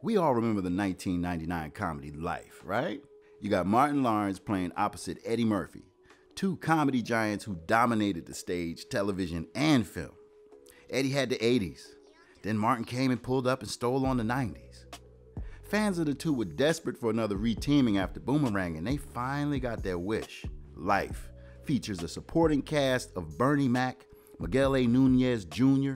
We all remember the 1999 comedy Life, right? You got Martin Lawrence playing opposite Eddie Murphy, two comedy giants who dominated the stage, television, and film. Eddie had the 80s. Then Martin came and pulled up and stole on the 90s. Fans of the two were desperate for another reteaming after Boomerang, and they finally got their wish. Life features a supporting cast of Bernie Mac, Miguel A. Nunez Jr.,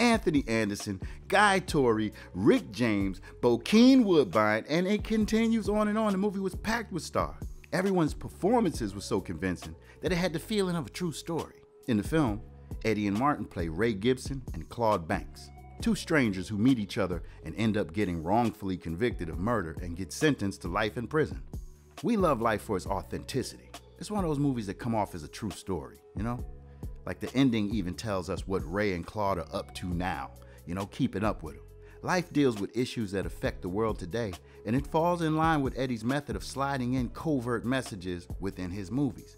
Anthony Anderson, Guy Torry, Rick James, Bokeem Woodbine, and it continues on and on. The movie was packed with stars. Everyone's performances were so convincing that it had the feeling of a true story. In the film, Eddie and Martin play Ray Gibson and Claude Banks, two strangers who meet each other and end up getting wrongfully convicted of murder and get sentenced to life in prison. We love Life for its authenticity. It's one of those movies that come off as a true story, you know? Like the ending even tells us what Ray and Claude are up to now, you know, keeping up with them. Life deals with issues that affect the world today, and it falls in line with Eddie's method of sliding in covert messages within his movies.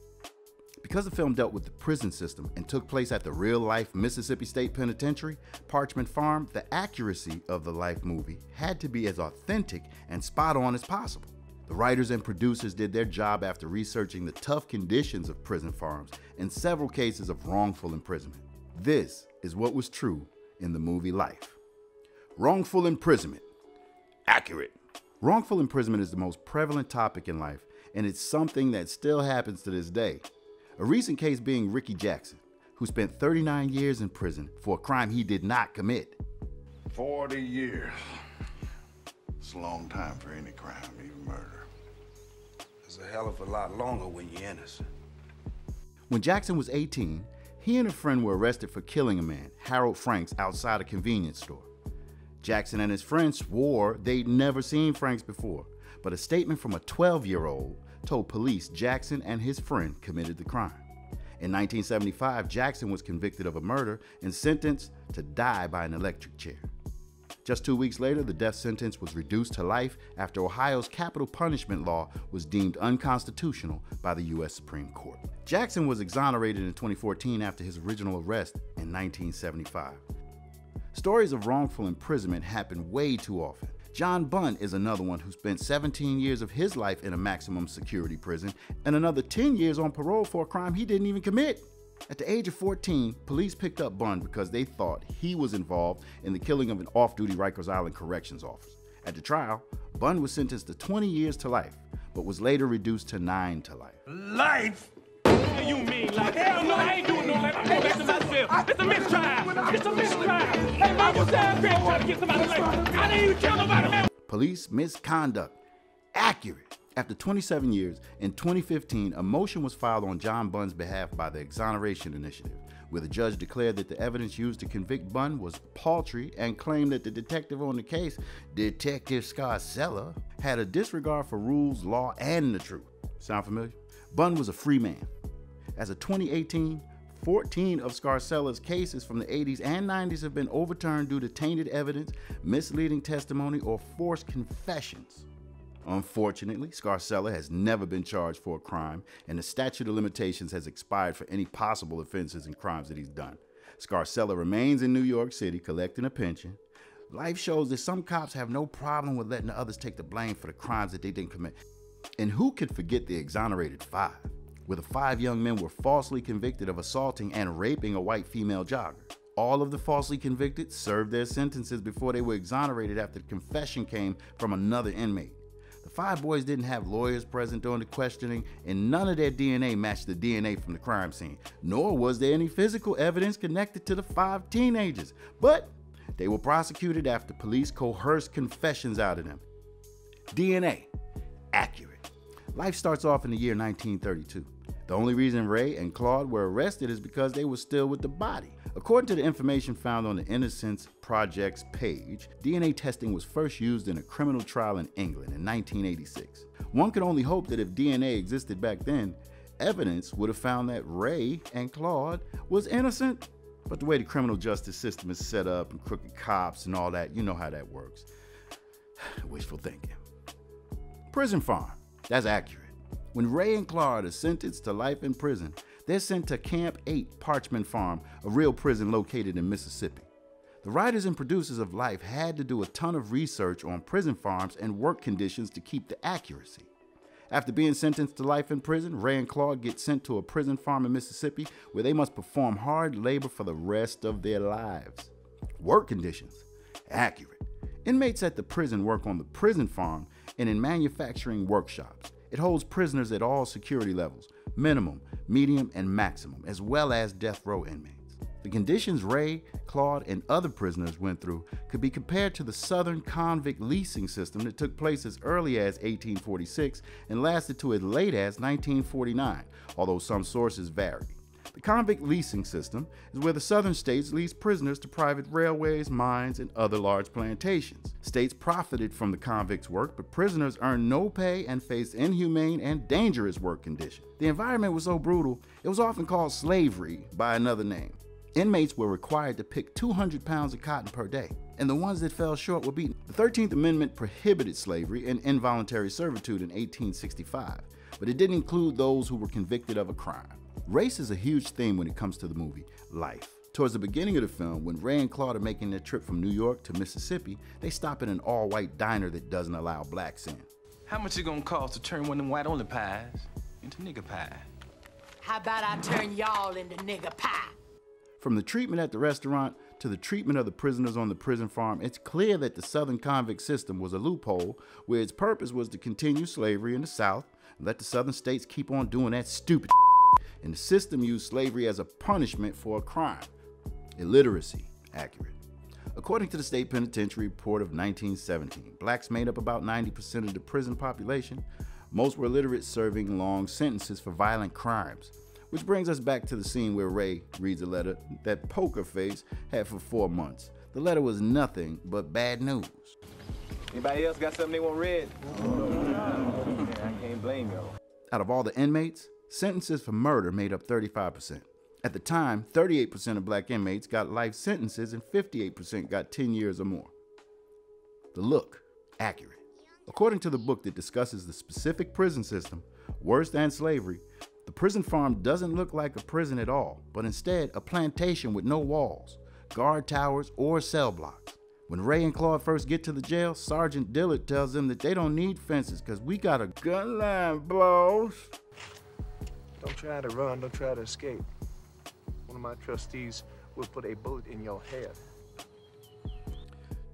Because the film dealt with the prison system and took place at the real life Mississippi State Penitentiary, Parchman Farm, the accuracy of the Life movie had to be as authentic and spot on as possible. The writers and producers did their job after researching the tough conditions of prison farms and several cases of wrongful imprisonment. This is what was true in the movie Life. Wrongful imprisonment. Accurate. Wrongful imprisonment is the most prevalent topic in life, and it's something that still happens to this day. A recent case being Ricky Jackson, who spent 39 years in prison for a crime he did not commit. 40 years. It's a long time for any crime, even murder. A hell of a lot longer when you're innocent. When Jackson was 18, he and a friend were arrested for killing a man, Harold Franks, outside a convenience store. Jackson and his friend swore they'd never seen Franks before, but a statement from a 12 year old told police Jackson and his friend committed the crime. In 1975, Jackson was convicted of a murder and sentenced to die by an electric chair. Just two weeks later, the death sentence was reduced to life after Ohio's capital punishment law was deemed unconstitutional by the U.S. Supreme Court. Jackson was exonerated in 2014 after his original arrest in 1975. Stories of wrongful imprisonment happen way too often. John Bunn is another one who spent 17 years of his life in a maximum security prison and another 10 years on parole for a crime he didn't even commit. At the age of 14, police picked up Bunn because they thought he was involved in the killing of an off duty Rikers Island corrections officer. At the trial, Bunn was sentenced to 20 years to life, but was later reduced to 9 to life. Life? What do You mean like hell no, I ain't doing no life. I'm going back to myself. It's a mistrial. It's a mistrial. Hey, why was that great trying to get somebody's life? I didn't even kill nobody, man. Police misconduct. Accurate. After 27 years, in 2015, a motion was filed on John Bunn's behalf by the Exoneration Initiative, where the judge declared that the evidence used to convict Bunn was paltry and claimed that the detective on the case, Detective Scarcella, had a disregard for rules, law, and the truth. Sound familiar? Bunn was a free man. As of 2018, 14 of Scarcella's cases from the 80s and 90s have been overturned due to tainted evidence, misleading testimony, or forced confessions. Unfortunately, Scarcella has never been charged for a crime, and the statute of limitations has expired for any possible offenses and crimes that he's done. Scarcella remains in New York City collecting a pension. Life shows that some cops have no problem with letting others take the blame for the crimes that they didn't commit. And who could forget the exonerated five, where the five young men were falsely convicted of assaulting and raping a white female jogger? All of the falsely convicted served their sentences before they were exonerated after the confession came from another inmate. The five boys didn't have lawyers present during the questioning, and none of their DNA matched the DNA from the crime scene, nor was there any physical evidence connected to the five teenagers. But they were prosecuted after police coerced confessions out of them. DNA accurate. Life starts off in the year 1932. The only reason Ray and Claude were arrested is because they were still with the body. According to the information found on the Innocence Project's page, DNA testing was first used in a criminal trial in England in 1986. One could only hope that if DNA existed back then, evidence would have found that Ray and Claude was innocent. But the way the criminal justice system is set up and crooked cops and all that, you know how that works. Wishful thinking. Prison Farm, that's accurate. When Ray and Claude are sentenced to life in prison, they're sent to Camp 8 Parchman Farm, a real prison located in Mississippi. The writers and producers of Life had to do a ton of research on prison farms and work conditions to keep the accuracy. After being sentenced to life in prison, Ray and Claude get sent to a prison farm in Mississippi where they must perform hard labor for the rest of their lives. Work conditions accurate. Inmates at the prison work on the prison farm and in manufacturing workshops. It holds prisoners at all security levels minimum, medium, and maximum, as well as death row inmates. The conditions Ray, Claude, and other prisoners went through could be compared to the Southern convict leasing system that took place as early as 1846 and lasted to as late as 1949, although some sources vary. The convict leasing system is where the southern states leased prisoners to private railways, mines, and other large plantations. States profited from the convicts' work, but prisoners earned no pay and faced inhumane and dangerous work conditions. The environment was so brutal, it was often called slavery by another name. Inmates were required to pick 200 pounds of cotton per day, and the ones that fell short were beaten. The 13th Amendment prohibited slavery and involuntary servitude in 1865, but it didn't include those who were convicted of a crime. Race is a huge theme when it comes to the movie Life. Towards the beginning of the film, when Ray and Claude are making their trip from New York to Mississippi, they stop in an all-white diner that doesn't allow blacks in. How much it gonna cost to turn one of them white-only pies into nigger pie? How about I turn y'all into nigger pie? From the treatment at the restaurant to the treatment of the prisoners on the prison farm, it's clear that the Southern convict system was a loophole where its purpose was to continue slavery in the South and let the Southern states keep on doing that stupid and the system used slavery as a punishment for a crime. Illiteracy, accurate. According to the State Penitentiary Report of 1917, blacks made up about 90% of the prison population. Most were illiterate, serving long sentences for violent crimes. Which brings us back to the scene where Ray reads a letter that Poker Face had for four months. The letter was nothing but bad news. Anybody else got something they want read? I can't blame y'all. Out of all the inmates, sentences for murder made up 35%. At the time, 38% of black inmates got life sentences and 58% got 10 years or more. The look, accurate. According to the book that discusses the specific prison system, worse than slavery, the prison farm doesn't look like a prison at all, but instead a plantation with no walls, guard towers, or cell blocks. When Ray and Claude first get to the jail, Sergeant Dillard tells them that they don't need fences because we got a gun line, boss. Don't try to run, don't try to escape. One of my trustees will put a bullet in your head.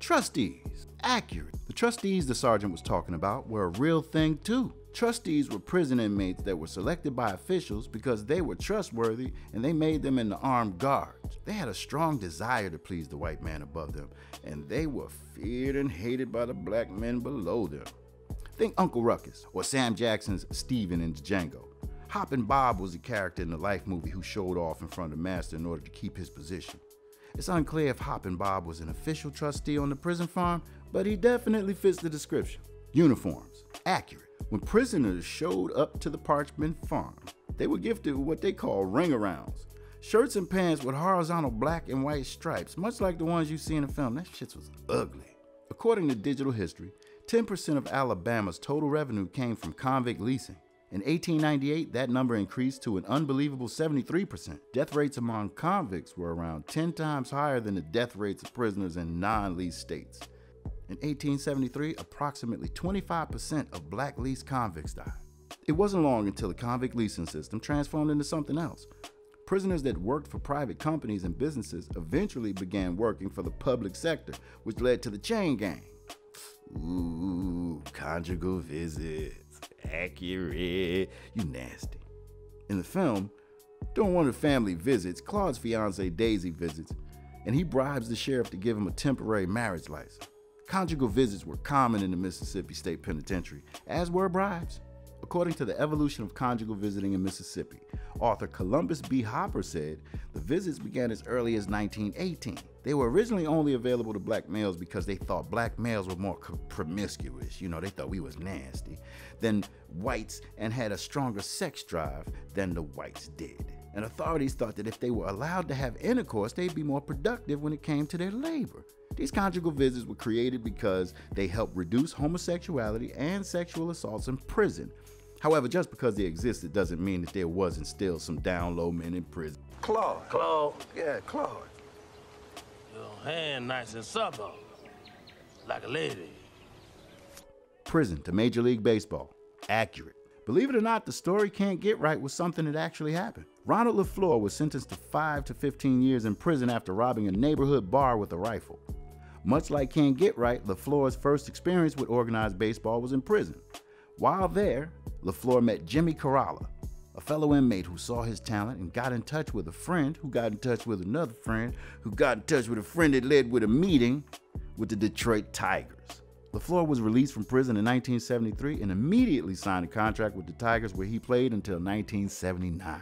Trustees, accurate. The trustees the sergeant was talking about were a real thing too. Trustees were prison inmates that were selected by officials because they were trustworthy and they made them into armed guards. They had a strong desire to please the white man above them, and they were feared and hated by the black men below them. Think Uncle Ruckus or Sam Jackson's Stephen in Django. Hoppin' Bob was a character in the Life movie who showed off in front of the master in order to keep his position. It's unclear if Hoppin' Bob was an official trustee on the prison farm, but he definitely fits the description. Uniforms, accurate. When prisoners showed up to the Parchman farm, they were gifted what they call ring-arounds. Shirts and pants with horizontal black and white stripes, much like the ones you see in the film. That shit was ugly. According to digital history, 10% of Alabama's total revenue came from convict leasing. In 1898, that number increased to an unbelievable 73%. Death rates among convicts were around 10 times higher than the death rates of prisoners in non leased states. In 1873, approximately 25% of black leased convicts died. It wasn't long until the convict leasing system transformed into something else. Prisoners that worked for private companies and businesses eventually began working for the public sector, which led to the chain gang. Ooh, conjugal visits. Accurate. You nasty. In the film, during one of the family visits, Claude's fiancee Daisy visits, and he bribes the sheriff to give him a temporary marriage license. Conjugal visits were common in the Mississippi State Penitentiary, as were bribes. According to the evolution of conjugal visiting in Mississippi, author Columbus B. Hopper said the visits began as early as 1918. They were originally only available to black males because they thought black males were more promiscuous. You know, they thought we was nasty than whites and had a stronger sex drive than the whites did. And authorities thought that if they were allowed to have intercourse, they'd be more productive when it came to their labor. These conjugal visits were created because they help reduce homosexuality and sexual assaults in prison. However, just because they existed doesn't mean that there wasn't still some down low men in prison. Claude. Claude. Yeah, Claude. Your hand nice and supple, like a lady. Prison to Major League Baseball. Accurate. Believe it or not, the story Can't Get Right was something that actually happened. Ronald LeFlore was sentenced to 5 to 15 years in prison after robbing a neighborhood bar with a rifle. Much like Can't Get Right, LeFlore's first experience with organized baseball was in prison. While there, LeFlore met Jimmy Karalla, a fellow inmate who saw his talent and got in touch with a friend who got in touch with another friend who got in touch with a friend that led with a meeting with the Detroit Tigers. LeFlore was released from prison in 1973 and immediately signed a contract with the Tigers where he played until 1979.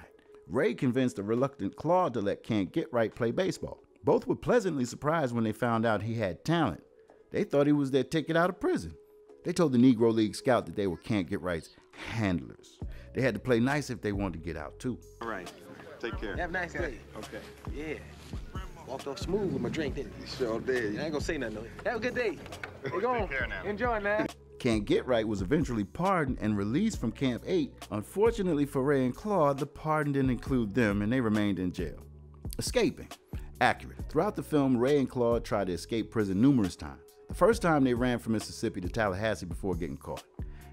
Ray convinced a reluctant Claude to let Can't Get Right play baseball. Both were pleasantly surprised when they found out he had talent. They thought he was their ticket out of prison. They told the Negro League scout that they were Can't Get Right's handlers. They had to play nice if they wanted to get out too. All right. Take care. Have a nice day. Okay. Yeah. Walked off smooth with my drink, didn't You sure did. I ain't gonna say nothing though. Have a good day. Hey, go on. care now. Enjoy, man. Can't Get Right was eventually pardoned and released from Camp 8. Unfortunately for Ray and Claude, the pardon didn't include them and they remained in jail. Escaping. Accurate. Throughout the film, Ray and Claude tried to escape prison numerous times. The first time they ran from Mississippi to Tallahassee before getting caught.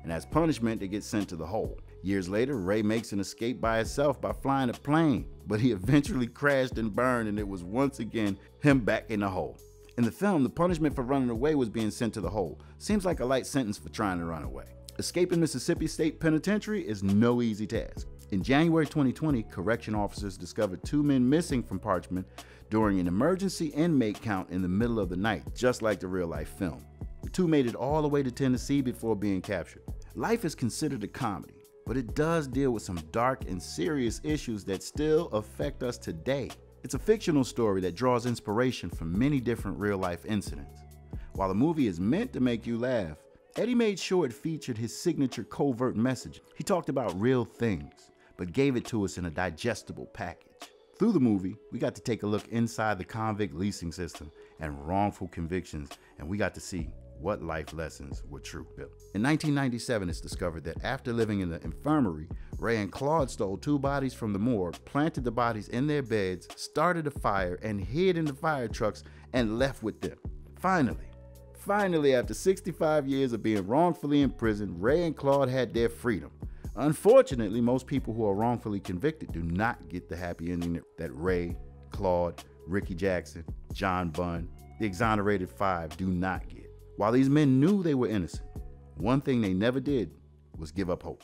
And as punishment, they get sent to the hole. Years later, Ray makes an escape by himself by flying a plane, but he eventually crashed and burned, and it was once again him back in the hole. In the film, the punishment for running away was being sent to the hole. Seems like a light sentence for trying to run away. Escaping Mississippi State Penitentiary is no easy task. In January 2020, correction officers discovered two men missing from Parchman during an emergency inmate count in the middle of the night, just like the real life film. Two made it all the way to Tennessee before being captured. Life is considered a comedy, but it does deal with some dark and serious issues that still affect us today. It's a fictional story that draws inspiration from many different real life incidents. While the movie is meant to make you laugh, Eddie made sure it featured his signature covert message. He talked about real things, but gave it to us in a digestible package. Through the movie, we got to take a look inside the convict leasing system and wrongful convictions, and we got to see what life lessons were true. In 1997, it's discovered that after living in the infirmary, Ray and Claude stole two bodies from the morgue, planted the bodies in their beds, started a fire, and hid in the fire trucks and left with them. Finally, finally, after 65 years of being wrongfully imprisoned, Ray and Claude had their freedom. Unfortunately, most people who are wrongfully convicted do not get the happy ending that Ray, Claude, Ricky Jackson, John Bunn, the exonerated five do not get. While these men knew they were innocent, one thing they never did was give up hope.